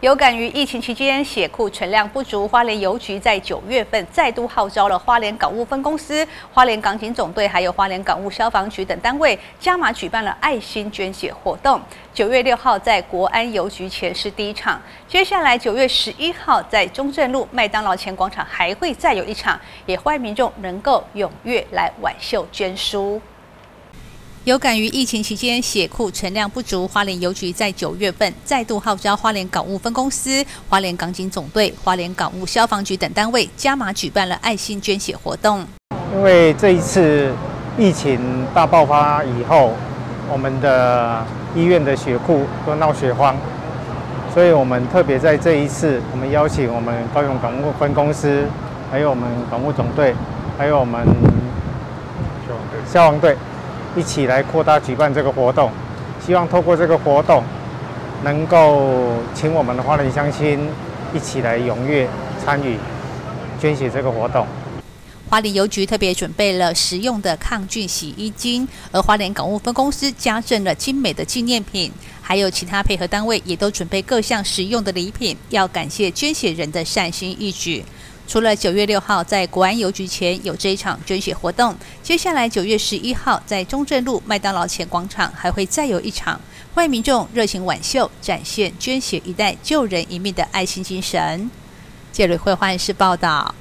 有感于疫情期间血库存量不足，花莲邮局在九月份再度号召了花莲港务分公司、花莲港警总队，还有花莲港务消防局等单位加码举办了爱心捐血活动。九月六号在国安邮局前是第一场，接下来九月十一号在中正路麦当劳前广场还会再有一场，也欢迎民众能够踊跃来挽袖捐书。有感于疫情期间血库存量不足，花莲邮局在九月份再度号召花莲港务分公司、花莲港警总队、花莲港务消防局等单位加码举办了爱心捐血活动。因为这一次疫情大爆发以后，我们的医院的血库都闹血荒，所以我们特别在这一次，我们邀请我们高雄港务分公司，还有我们港务总队，还有我们消防队。一起来扩大举办这个活动，希望透过这个活动，能够请我们的花莲乡亲一起来踊跃参与捐血这个活动。花莲邮局特别准备了实用的抗菌洗衣精，而花莲港务分公司加赠了精美的纪念品，还有其他配合单位也都准备各项实用的礼品，要感谢捐血人的善心义举。除了九月六号在国安邮局前有这一场捐血活动，接下来九月十一号在中正路麦当劳前广场还会再有一场，欢迎民众热情挽袖，展现捐血一代救人一命的爱心精神。谢瑞会换是报道。